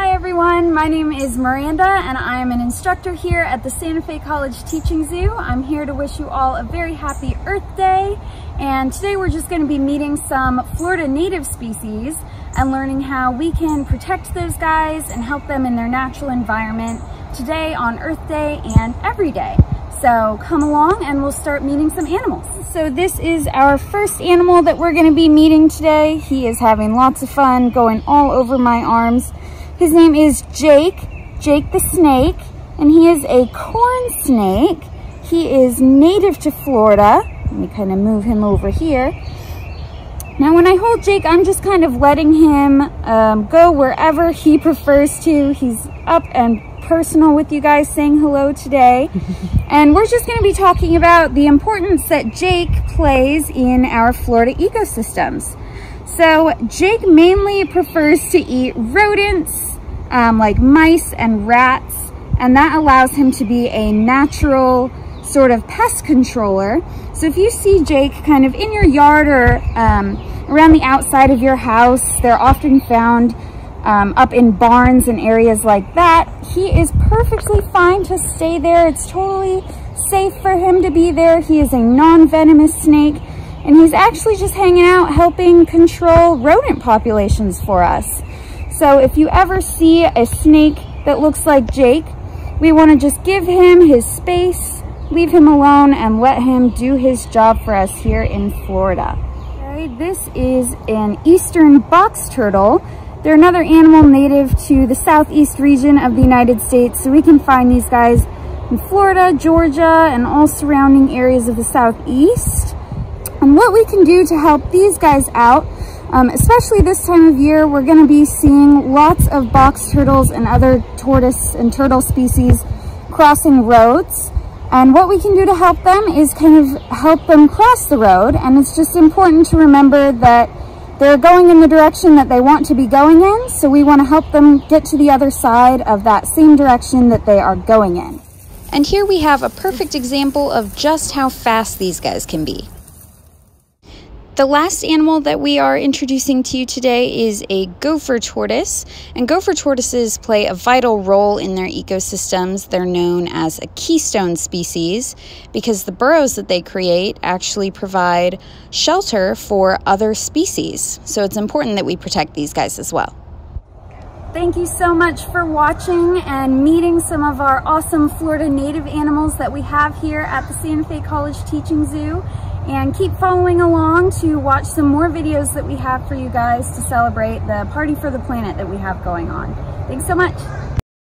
Hi everyone, my name is Miranda and I'm an instructor here at the Santa Fe College Teaching Zoo. I'm here to wish you all a very happy Earth Day and today we're just going to be meeting some Florida native species and learning how we can protect those guys and help them in their natural environment today on Earth Day and every day. So come along and we'll start meeting some animals. So this is our first animal that we're gonna be meeting today. He is having lots of fun going all over my arms. His name is Jake, Jake the snake, and he is a corn snake. He is native to Florida. Let me kind of move him over here. Now when I hold Jake, I'm just kind of letting him um, go wherever he prefers to. He's up and personal with you guys saying hello today. and we're just gonna be talking about the importance that Jake plays in our Florida ecosystems. So Jake mainly prefers to eat rodents, um, like mice and rats, and that allows him to be a natural sort of pest controller. So if you see Jake kind of in your yard or um, around the outside of your house, they're often found um, up in barns and areas like that, he is perfectly fine to stay there. It's totally safe for him to be there. He is a non-venomous snake and he's actually just hanging out helping control rodent populations for us. So if you ever see a snake that looks like Jake, we want to just give him his space, leave him alone, and let him do his job for us here in Florida. This is an eastern box turtle. They're another animal native to the southeast region of the United States, so we can find these guys in Florida, Georgia, and all surrounding areas of the southeast. And what we can do to help these guys out, um, especially this time of year, we're gonna be seeing lots of box turtles and other tortoise and turtle species crossing roads. And what we can do to help them is kind of help them cross the road. And it's just important to remember that they're going in the direction that they want to be going in, so we want to help them get to the other side of that same direction that they are going in. And here we have a perfect example of just how fast these guys can be. The last animal that we are introducing to you today is a gopher tortoise. And gopher tortoises play a vital role in their ecosystems. They're known as a keystone species because the burrows that they create actually provide shelter for other species. So it's important that we protect these guys as well. Thank you so much for watching and meeting some of our awesome Florida native animals that we have here at the Santa Fe College Teaching Zoo and keep following along to watch some more videos that we have for you guys to celebrate the Party for the Planet that we have going on. Thanks so much.